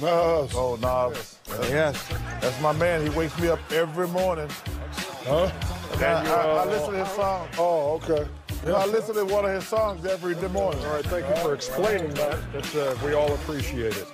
Nas. Oh, no. Yes. That's my man. He wakes me up every morning. Huh? I, I, I listen to his song. Oh, okay. Yeah, I listen to one of his songs every morning. All right, thank you for explaining that. Uh, we all appreciate it.